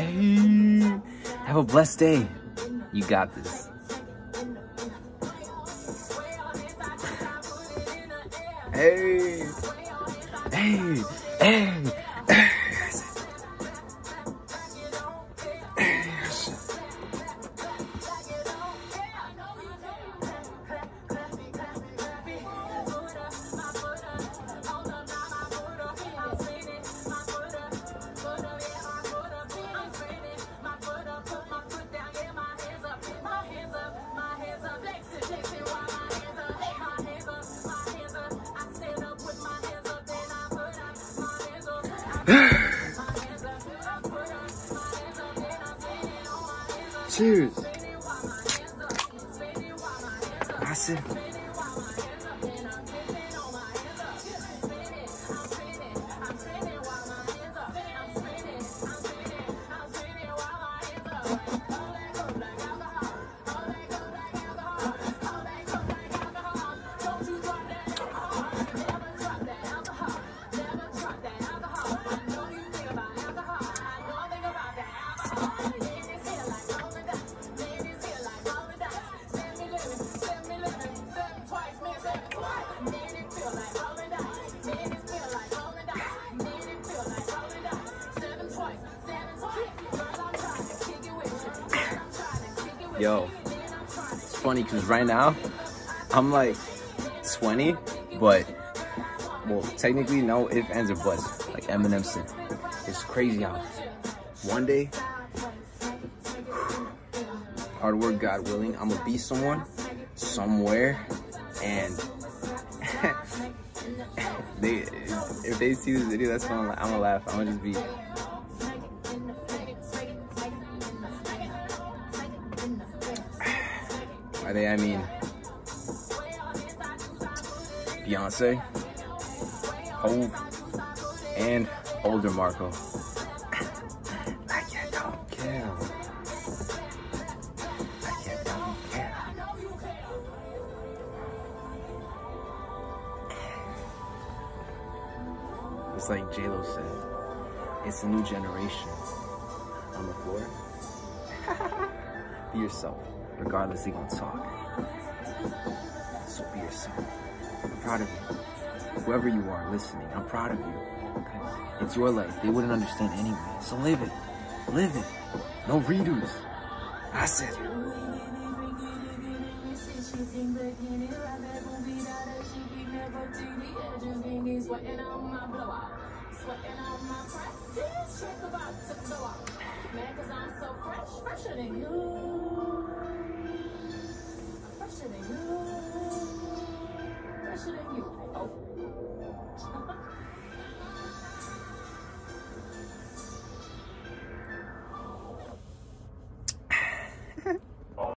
Hey, have a blessed day. You got this. Hey, hey, hey, Cheers. It. Yo, it's funny because right now I'm like 20, but well, technically no if ands or buts, like Eminem said. It's crazy how one day, hard work, God willing, I'm gonna be someone somewhere, and they if they see this video, that's gonna I'm gonna laugh. I'm gonna just be. By they, I mean Beyonce, Hov, and older Marco. It's like J-Lo said, it's a new generation on the floor. be yourself, regardless they gonna talk. So be yourself. I'm proud of you. Whoever you are listening, I'm proud of you. It's your life. They wouldn't understand anyway. So live it. Live it. No redos. That's it. Sweating my practice, check about to blow out. Man, cause I'm so fresh, fresher than you. Fresher